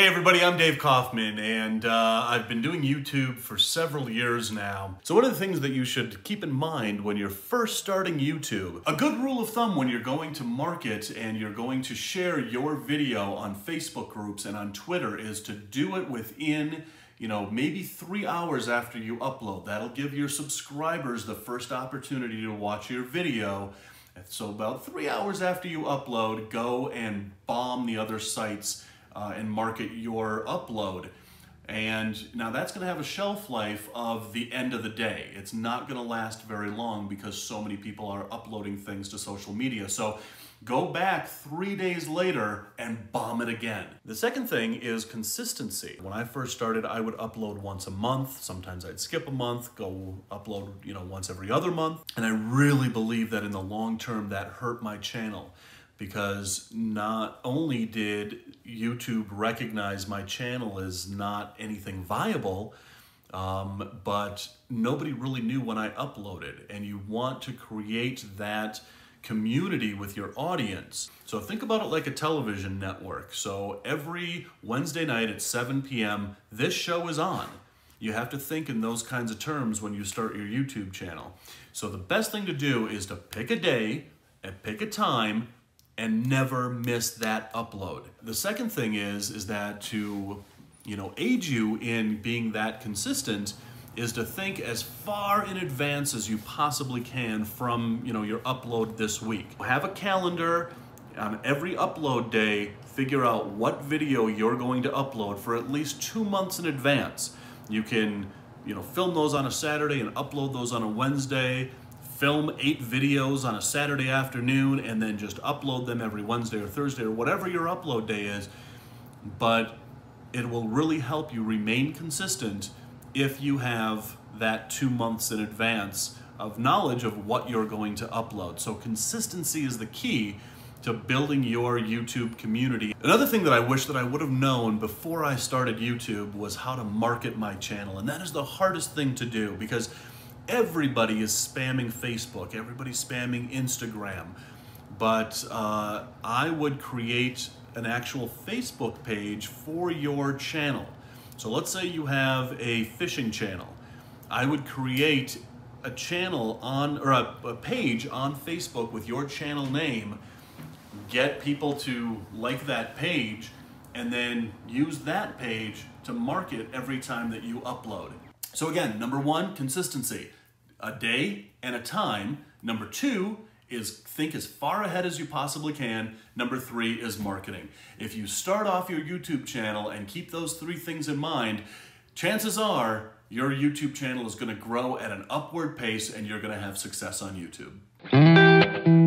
Hey everybody, I'm Dāv Kaufman and uh, I've been doing YouTube for several years now. So one of the things that you should keep in mind when you're first starting YouTube, a good rule of thumb when you're going to market and you're going to share your video on Facebook groups and on Twitter is to do it within you know, maybe three hours after you upload. That'll give your subscribers the first opportunity to watch your video. So about three hours after you upload, go and bomb the other sites uh, and market your upload. And now that's going to have a shelf life of the end of the day. It's not going to last very long because so many people are uploading things to social media. So go back three days later and bomb it again. The second thing is consistency. When I first started, I would upload once a month. Sometimes I'd skip a month, go upload, you know, once every other month. And I really believe that in the long term, that hurt my channel because not only did YouTube recognize my channel as not anything viable, um, but nobody really knew when I uploaded. And you want to create that community with your audience. So think about it like a television network. So every Wednesday night at 7 p.m., this show is on. You have to think in those kinds of terms when you start your YouTube channel. So the best thing to do is to pick a day and pick a time and never miss that upload. The second thing is, is that to, you know, aid you in being that consistent is to think as far in advance as you possibly can from, you know, your upload this week. Have a calendar on every upload day, figure out what video you're going to upload for at least two months in advance. You can, you know, film those on a Saturday and upload those on a Wednesday film eight videos on a Saturday afternoon and then just upload them every Wednesday or Thursday or whatever your upload day is. But it will really help you remain consistent if you have that two months in advance of knowledge of what you're going to upload. So consistency is the key to building your YouTube community. Another thing that I wish that I would have known before I started YouTube was how to market my channel. And that is the hardest thing to do because everybody is spamming Facebook, everybody's spamming Instagram, but uh, I would create an actual Facebook page for your channel. So let's say you have a fishing channel. I would create a channel on, or a, a page on Facebook with your channel name, get people to like that page, and then use that page to market every time that you upload. So again, number one, consistency a day and a time. Number two is think as far ahead as you possibly can. Number three is marketing. If you start off your YouTube channel and keep those three things in mind, chances are your YouTube channel is going to grow at an upward pace and you're going to have success on YouTube.